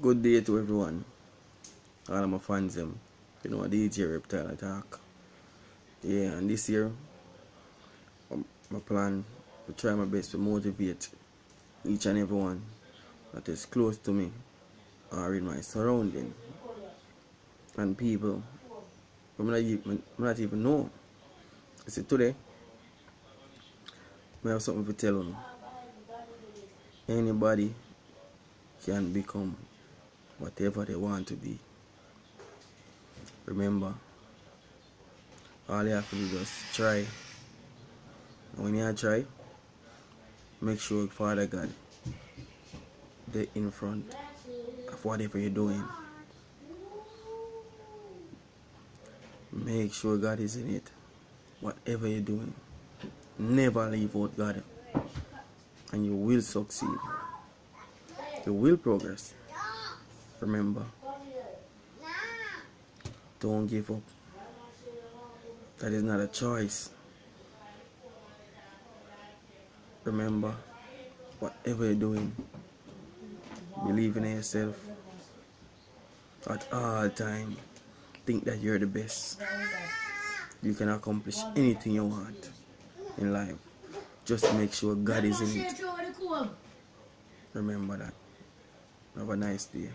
Good day to everyone. All of my fans them. You know DJ Reptyle Attack. Yeah, and this year um, my plan to try my best to motivate each and everyone that is close to me or in my surrounding and people I not even, not even know. I said today I have something to tell you. Anybody can become whatever they want to be. Remember, all you have to do is just try. And when you try, make sure Father God they're in front of whatever you're doing. Make sure God is in it. Whatever you're doing. Never leave out God. And you will succeed. You will progress. Remember. Don't give up. That is not a choice. Remember, whatever you're doing, believe in yourself at all time. Think that you're the best. You can accomplish anything you want in life. Just make sure God is in it. Remember that. Have a nice day.